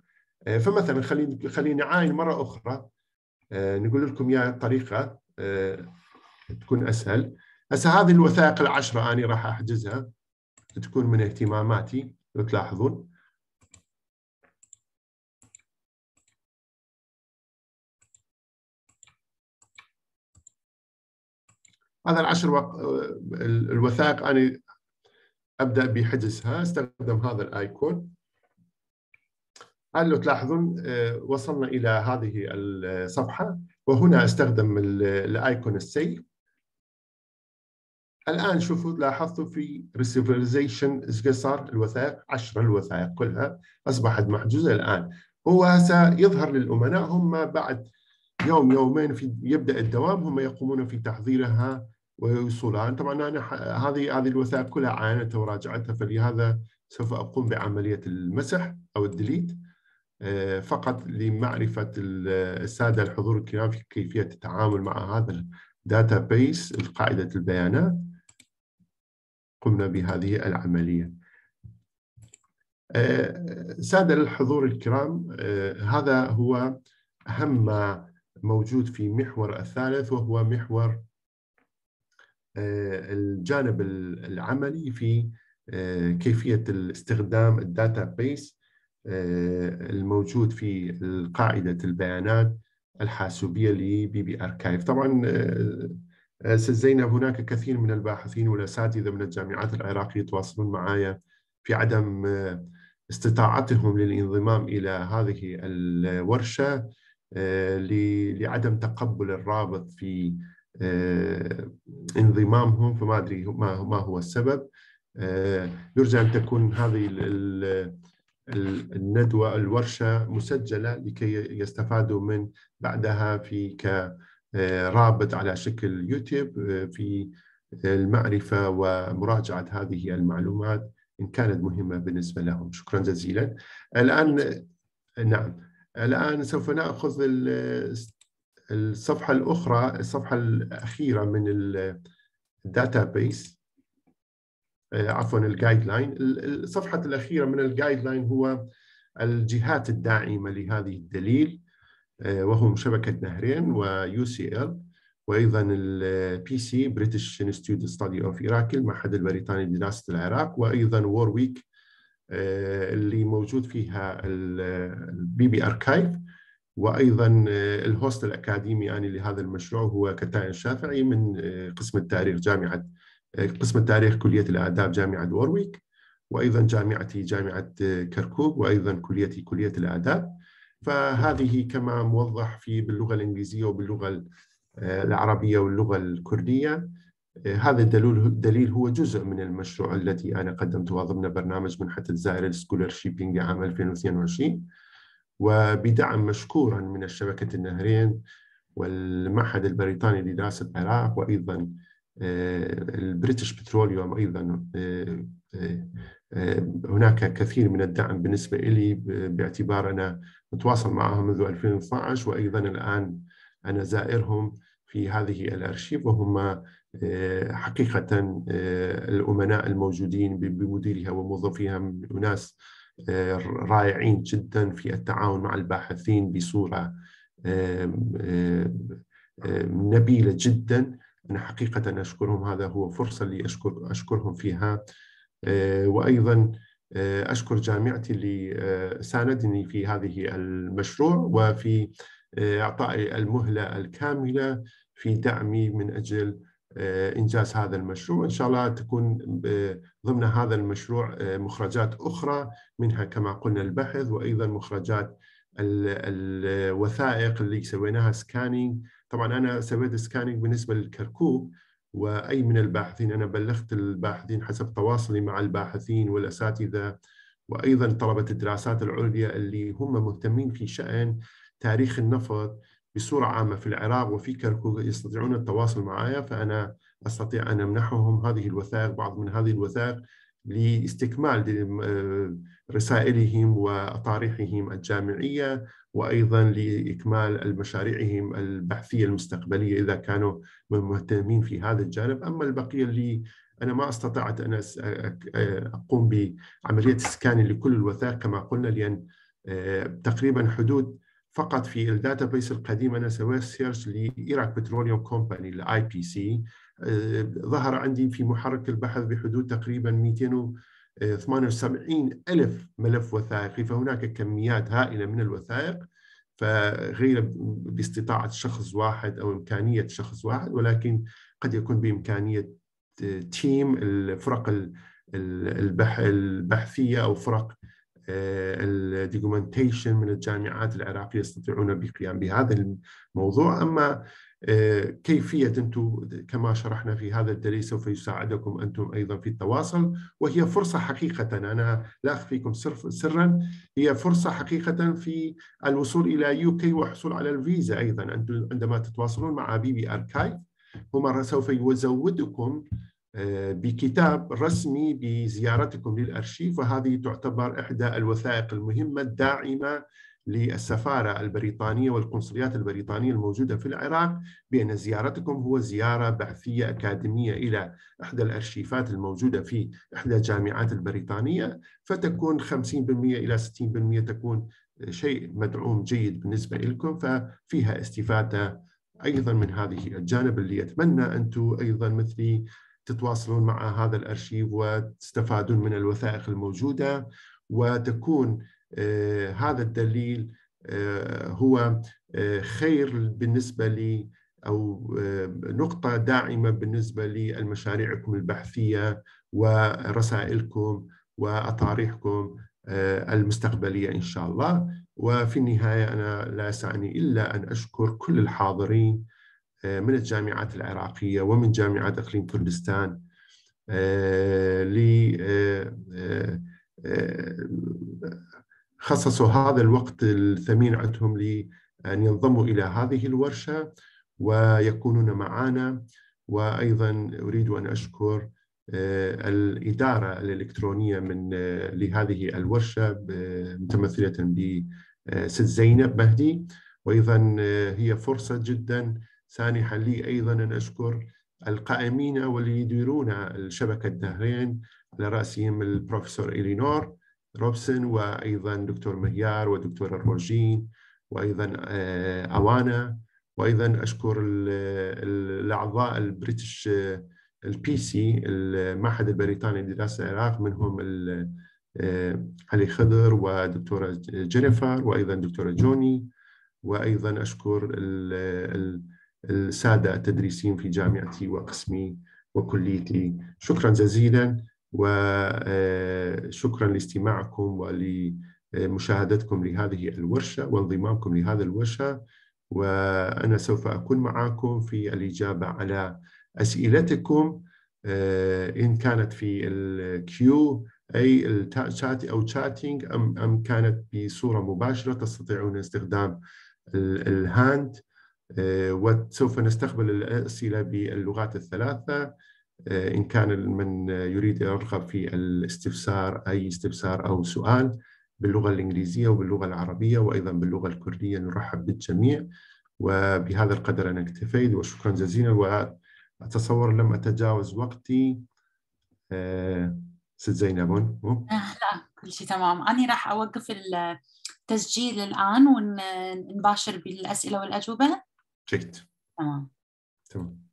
آه، فمثلا خليني خليني أعاين مرة أخرى. آه، نقول لكم اياها طريقة آه، تكون أسهل. هسه هذه الوثائق العشره أنا راح أحجزها. تكون من اهتماماتي. لو تلاحظون. هذا العشر الوثائق أنا أبدأ بحجزها. أستخدم هذا الآيكون. لو تلاحظون آه، وصلنا إلى هذه الصفحة. وهنا أستخدم الآيكون السيف. الآن شوفوا لاحظتوا في ريسيفرزيشن صار؟ الوثائق 10 الوثائق كلها أصبحت محجوزة الآن. هو سيظهر للأمناء هم بعد يوم يومين في يبدأ الدوام هم يقومون في تحضيرها ووصولها طبعا أنا هذه هذه الوثائق كلها عاينتها وراجعتها فلهذا سوف أقوم بعملية المسح أو ال delete آه، فقط لمعرفة السادة الحضور الكرام في كيفية التعامل مع هذا ال database قاعدة البيانات. قمنا بهذه العملية. آه، سادة الحضور الكرام آه، هذا هو أهم ما موجود في محور الثالث وهو محور الجانب العملي في كيفية استخدام ال database آه، الموجود في قاعدة البيانات الحاسوبية ل BP Archive. طبعا آه، عزيزنا هناك كثير من الباحثين والأساتذة من الجامعات العراقية يتواصلون معي في عدم آه، استطاعتهم للانضمام إلى هذه الورشة لعدم تقبل الرابط في انضمامهم فما أدري ما هو السبب. يرجى أن تكون هذه الندوة الورشة مسجلة لكي يستفادوا من بعدها في كرابط على شكل يوتيوب في المعرفة ومراجعة هذه المعلومات إن كانت مهمة بالنسبة لهم. شكرا جزيلا. الآن نعم. الآن سوف نأخذ الصفحة الأخرى الصفحة الأخيرة من ال database آه، عفوا ال guideline الصفحة الأخيرة من ال guideline هو الجهات الداعمة لهذه الدليل. آه، وهم شبكة نهرين و UCL وأيضا البي سي British Institute Study of Iraq المعهد البريطاني لدراسة العراق وأيضا Warwick آه، اللي موجود فيها ال BP Archive وأيضا ال host الأكاديمي يعني لهذا المشروع هو كتائن الشافعي من قسم التاريخ جامعة قسم التاريخ كلية الآداب جامعة Warwick وأيضا جامعتي جامعة كركوك وأيضا كليتي كلية الآداب. فهذه كما موضح في باللغة الإنجليزية وباللغة العربية واللغة الكردية. هذا الدليل الدليل هو جزء من المشروع التي أنا قدمته ضمن برنامج منحة الزائر ال scholarshipping عام 2022 وبدعم مشكورا من الشبكة النهرين والمعهد البريطاني لدراسة العراق وأيضا ال British Petroleum أيضا آه، آه، آه، هناك كثير من الدعم بالنسبة لي باعتبار أنا متواصل معهم منذ 2012 وأيضا الآن أنا زائرهم في هذه الأرشيف وهم حقيقه الأمناء الموجودين بمديرها وموظفيها أناس رائعين جدا في التعاون مع الباحثين بصورة نبيلة جدا. أنا حقيقة أشكرهم هذا هو فرصة لي أشكر أشكرهم فيها وأيضا أشكر جامعتي اللي ساندني في هذه المشروع وفي إعطائي المهلة الكاملة في دعمي من أجل إنجاز هذا المشروع. إن شاء الله تكون ضمن هذا المشروع مخرجات أخرى منها كما قلنا البحث وأيضا مخرجات الوثائق اللي سويناها scanning طبعا أنا سويت scanning بالنسبة للكركوك وأي من الباحثين أنا بلغت الباحثين حسب تواصلي مع الباحثين والأساتذة وأيضا طلبة الدراسات العليا اللي هم مهتمين في شأن تاريخ النفط بصورة عامة في العراق وفي كركوك يستطيعون التواصل معي فأنا أستطيع أن أمنحهم هذه الوثائق بعض من هذه الوثائق لاستكمال آه، رسائلهم وأطارحهم الجامعية وأيضا لإكمال مشاريعهم البحثية المستقبلية إذا كانوا مهتمين في هذا الجانب. أما البقية اللي أنا ما استطعت أن أقوم بعملية scan لكل الوثائق كما قلنا لأن آه، تقريبا حدود فقط في ال database القديم أنا سويت search ل Iraq Petroleum Company ال IPC ظهر عندي في محرك البحث بحدود تقريبا 278 ألف ملف وثائقي فهناك كميات هائلة من الوثائق فغير باستطاعة شخص واحد أو إمكانية شخص واحد ولكن قد يكون بإمكانية team الفرق البحثية أو فرق ال documentation من الجامعات العراقية يستطيعون القيام بهذا الموضوع. أما آه، كيفية أنتم كما شرحنا في هذا الدليل سوف يساعدكم أنتم أيضا في التواصل وهي فرصة حقيقة. أنا لا أخفيكم سرا هي فرصة حقيقة في الوصول إلى UK والحصول على الفيزا أيضا. أنتم عندما تتواصلون مع BP Archive هم سوف يزودكم آه، بكتاب رسمي بزيارتكم للأرشيف وهذه تعتبر إحدى الوثائق المهمة الداعمة للسفارة البريطانية والقنصليات البريطانية الموجودة في العراق بأن زيارتكم هو زيارة بحثية أكاديمية إلى إحدى الأرشيفات الموجودة في إحدى الجامعات البريطانية. فتكون 50% إلى 60% تكون شيء مدعوم جيد بالنسبة لكم. ففيها استفادة أيضا من هذه الجانب اللي أتمنى أنتم أيضا مثلي تتواصلون مع هذا الأرشيف وتستفادون من الوثائق الموجودة وتكون هذا الدليل آه، هو آه، خير بالنسبة لي أو نقطة داعمة بالنسبة لمشاريعكم البحثية ورسائلكم وأطارحكم المستقبلية إن شاء الله. وفي النهاية أنا لا يسعني إلا أن أشكر كل الحاضرين من الجامعات العراقية ومن جامعات إقليم كردستان خصصوا هذا الوقت الثمين عندهم لأن ينضموا إلى هذه الورشة ويكونون معنا وأيضا أريد أن أشكر آه، الإدارة الإلكترونية من آه، لهذه الورشة متمثلة بست زينب مهدي. وأيضا آه، هي فرصة جدا سانحة لي أيضا أن أشكر القائمين واللي يديرون الشبكة النهرين على رأسهم البروفيسور إلينور. روبسون وأيضا دكتور مهيار ودكتور الروجين وأيضا آه، أوانا. وأيضا أشكر الأعضاء ال British ال BISI المعهد البريطاني لدراسه العراق منهم آه، علي خضر ودكتورة جينيفر وأيضا دكتورة جوني. وأيضا أشكر السادة التدريسين في جامعتي وقسمي وكليتي. شكرا جزيلا. وشكرا لاستماعكم ولمشاهدتكم لهذه الورشة وانضمامكم لهذه الورشة. وأنا سوف أكون معكم في الإجابة على أسئلتكم آه، إن كانت في ال Q&A ال chat أو chatting أم أم كانت بصورة مباشرة تستطيعون استخدام ال hand. آه، وسوف نستقبل الأسئلة باللغات الثلاثة. آه، إن كان من يريد يرغب في الاستفسار أي استفسار أو سؤال باللغة الإنجليزية وباللغة العربية وأيضا باللغة الكردية نرحب بالجميع. وبهذا القدر أنا اكتفيت وشكرا جزيلا. وأتصور لم أتجاوز وقتي. آه، ست زينب آه لا كل شيء تمام. أنا راح أوقف التسجيل الآن ونباشر بالأسئلة والأجوبة. جيد. تمام. تمام.